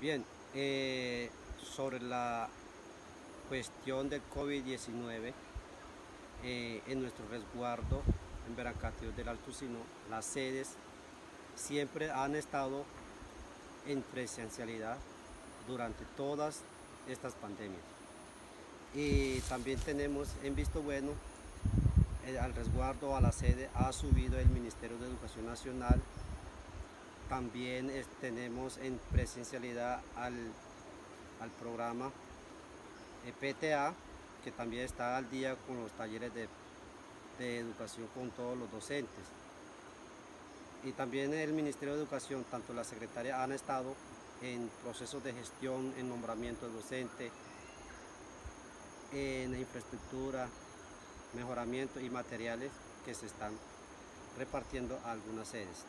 Bien, eh, sobre la cuestión del COVID-19, eh, en nuestro resguardo en Verancastillo del Altucino, las sedes siempre han estado en presencialidad durante todas estas pandemias. Y también tenemos en visto bueno eh, al resguardo a la sede ha subido el Ministerio de Educación Nacional también tenemos en presencialidad al, programa PTA, que también está al día con los talleres de, educación con todos los docentes. Y también el Ministerio de Educación, tanto la secretaria han estado en procesos de gestión, en nombramiento de docente, en infraestructura, mejoramiento y materiales que se están repartiendo a algunas sedes.